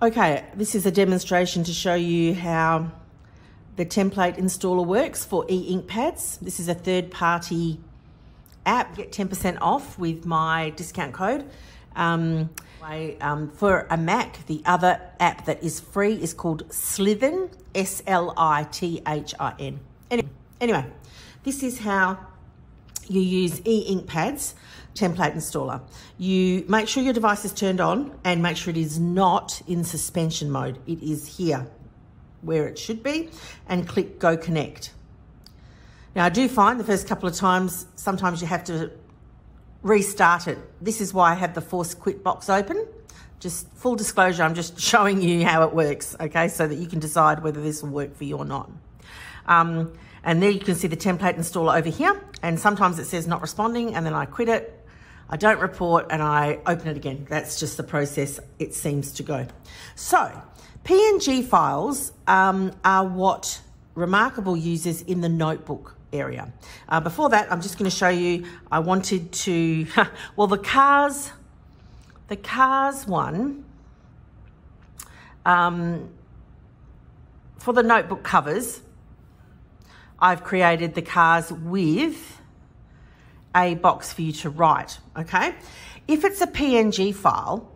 Okay, this is a demonstration to show you how the template installer works for EinkPads. This is a third party app. Get 10% off with my discount code. Um, I, um, for a Mac, the other app that is free is called Slithin, S L I T H I N. Anyway, anyway, this is how you use EinkPads template installer. You make sure your device is turned on and make sure it is not in suspension mode. It is here where it should be and click go connect. Now I do find the first couple of times, sometimes you have to restart it. This is why I have the force quit box open. Just full disclosure, I'm just showing you how it works, okay, so that you can decide whether this will work for you or not. Um, and there you can see the template installer over here. And sometimes it says not responding and then I quit it. I don't report and I open it again. That's just the process it seems to go. So PNG files um, are what Remarkable uses in the notebook area. Uh, before that, I'm just going to show you, I wanted to, well, the cars, the cars one, um, for the notebook covers, I've created the cars with a box for you to write, okay? If it's a PNG file,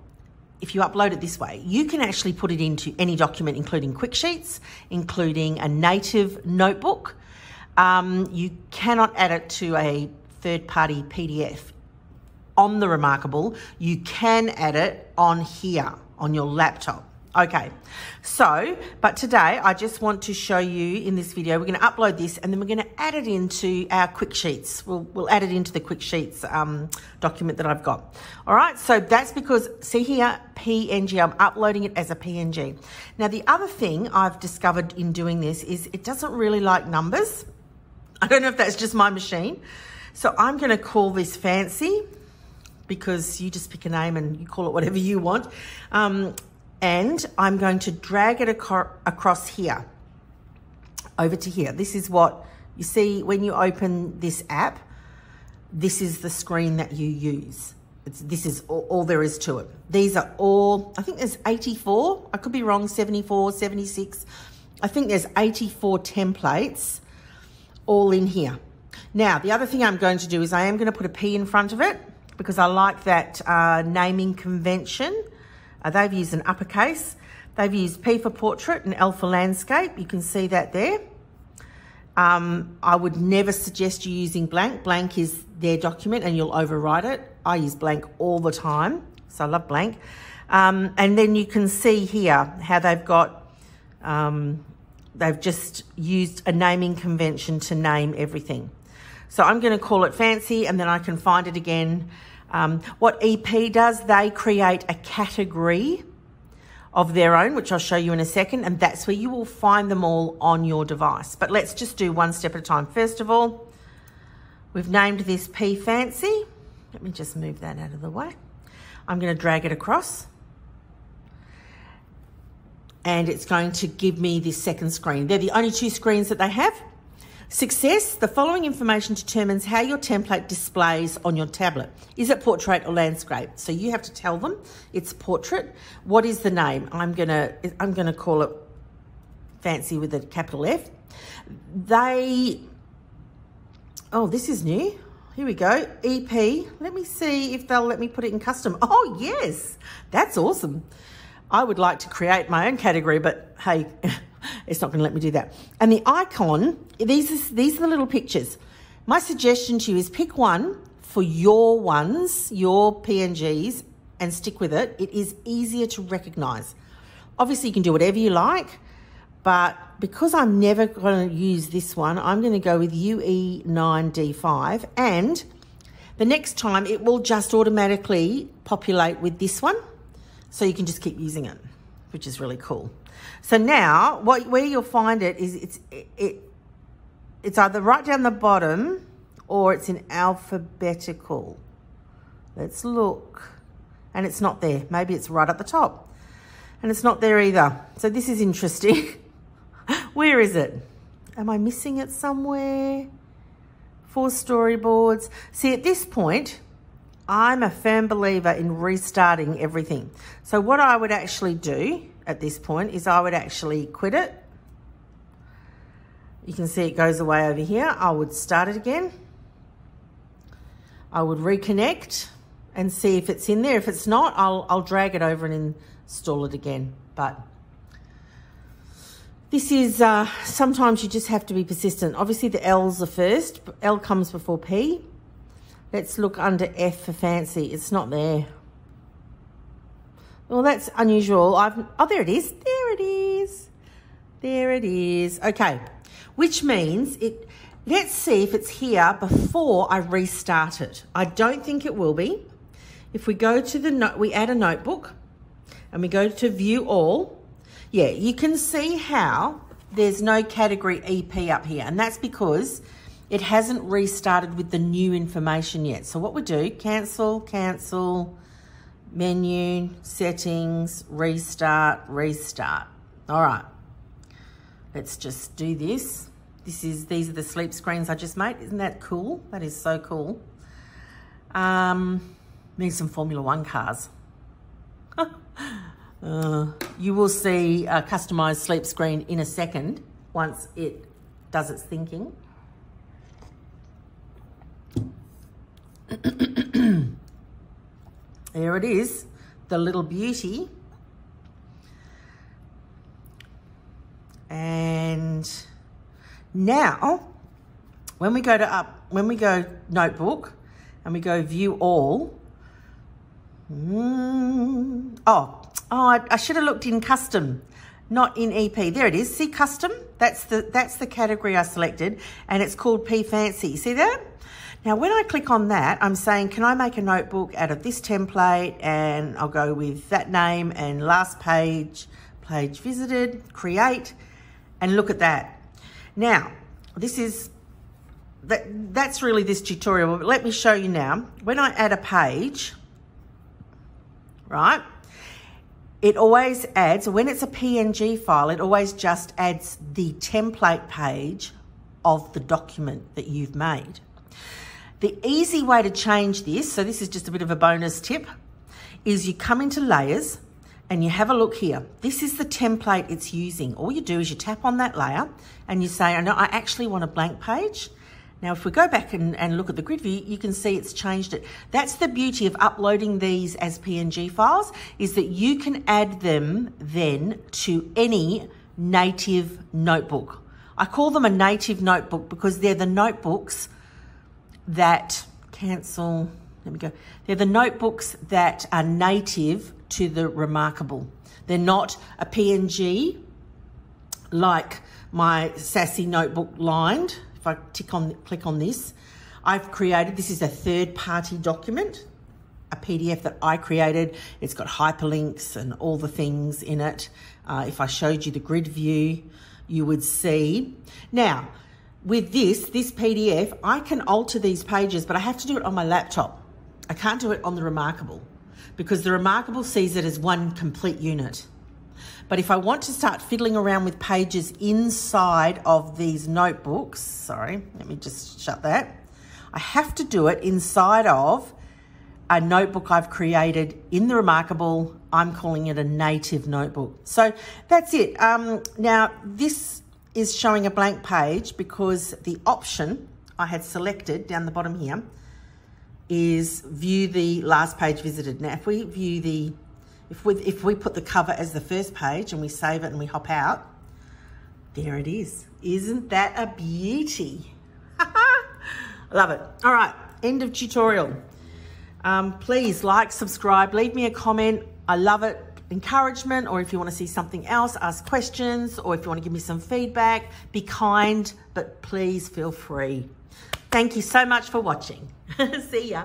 if you upload it this way, you can actually put it into any document, including quick sheets, including a native notebook. Um, you cannot add it to a third party PDF. On the Remarkable, you can add it on here on your laptop. Okay, so, but today I just want to show you in this video, we're going to upload this and then we're going to add it into our quick sheets. We'll, we'll add it into the quick sheets um, document that I've got. All right, so that's because, see here, PNG, I'm uploading it as a PNG. Now, the other thing I've discovered in doing this is it doesn't really like numbers. I don't know if that's just my machine. So I'm going to call this fancy because you just pick a name and you call it whatever you want. Um, and I'm going to drag it ac across here, over to here. This is what you see when you open this app. This is the screen that you use. It's, this is all, all, there is to it. These are all, I think there's 84, I could be wrong, 74, 76. I think there's 84 templates all in here. Now, the other thing I'm going to do is I am going to put a P in front of it because I like that uh, naming convention. Uh, they've used an uppercase. They've used P for portrait and L for landscape. You can see that there. Um, I would never suggest you using blank. Blank is their document and you'll overwrite it. I use blank all the time, so I love blank. Um, and then you can see here how they've got, um, they've just used a naming convention to name everything. So I'm going to call it fancy and then I can find it again um, what EP does, they create a category of their own, which I'll show you in a second, and that's where you will find them all on your device. But let's just do one step at a time. First of all, we've named this P Fancy. Let me just move that out of the way. I'm going to drag it across. And it's going to give me this second screen. They're the only two screens that they have. Success, the following information determines how your template displays on your tablet. Is it portrait or landscape? So you have to tell them it's portrait. What is the name? I'm gonna I'm gonna call it fancy with a capital F. They Oh, this is new. Here we go. EP. Let me see if they'll let me put it in custom. Oh, yes. That's awesome. I would like to create my own category, but hey, it's not going to let me do that. And the icon, these are, these are the little pictures. My suggestion to you is pick one for your ones, your PNGs, and stick with it. It is easier to recognize. Obviously, you can do whatever you like, but because I'm never going to use this one, I'm going to go with UE9D5 and the next time it will just automatically populate with this one. So you can just keep using it, which is really cool. So now, what where you'll find it is it's it, it it's either right down the bottom or it's in alphabetical. Let's look. And it's not there. Maybe it's right at the top. And it's not there either. So this is interesting. Where is it? Am I missing it somewhere? For storyboards. See, at this point, I'm a firm believer in restarting everything. So what I would actually do at this point is I would actually quit it. You can see it goes away over here. I would start it again. I would reconnect and see if it's in there. If it's not, I'll, I'll drag it over and install it again. But this is, uh, sometimes you just have to be persistent. Obviously the L's are first. L comes before P. Let's look under F for fancy. It's not there. Well, that's unusual. I've, oh, there it is. There it is. There it is. Okay. Which means it, let's see if it's here before I restart it. I don't think it will be. If we go to the note, we add a notebook and we go to view all, yeah, you can see how there's no category EP up here. And that's because it hasn't restarted with the new information yet. So what we do, cancel, cancel, menu, settings, restart, restart. All right, let's just do this. This is, these are the sleep screens I just made. Isn't that cool? That is so cool. Um, need some Formula One cars. Uh, you will see a customized sleep screen in a second once it does its thinking. There it is, the little beauty. And now, when we go to up, when we go notebook and we go view all, mm, oh, Oh, I, I should have looked in custom, not in EP. There it is. See custom? That's the that's the category I selected, and it's called P Fancy. See that? Now, when I click on that, I'm saying, can I make a notebook out of this template? And I'll go with that name and last page, page visited, create, and look at that. Now, this is, that, that's really this tutorial, but let me show you now. When I add a page, right, it always adds, when it's a PNG file, it always just adds the template page of the document that you've made. The easy way to change this, so this is just a bit of a bonus tip, is you come into layers and you have a look here. This is the template it's using. All you do is you tap on that layer and you say, I know I actually want a blank page. Now, if we go back and, and look at the grid view, you can see it's changed it. That's the beauty of uploading these as PNG files, is that you can add them then to any native notebook. I call them a native notebook because they're the notebooks that cancel, let me go. They're the notebooks that are native to the Remarkable. They're not a PNG like my Sassy notebook lined if I tick on, click on this, I've created, this is a third party document, a PDF that I created. It's got hyperlinks and all the things in it. Uh, if I showed you the grid view, you would see. Now, with this, this PDF, I can alter these pages, but I have to do it on my laptop. I can't do it on the Remarkable because the Remarkable sees it as one complete unit. But if I want to start fiddling around with pages inside of these notebooks, sorry, let me just shut that. I have to do it inside of a notebook I've created in the Remarkable. I'm calling it a native notebook. So that's it. Um, now, this is showing a blank page because the option I had selected down the bottom here is view the last page visited. Now, if we view the if we, if we put the cover as the first page and we save it and we hop out, there it is. Isn't that a beauty? Love it. All right, end of tutorial. Um, please like, subscribe, leave me a comment. I love it. Encouragement, or if you want to see something else, ask questions, or if you want to give me some feedback, be kind, but please feel free. Thank you so much for watching. see ya.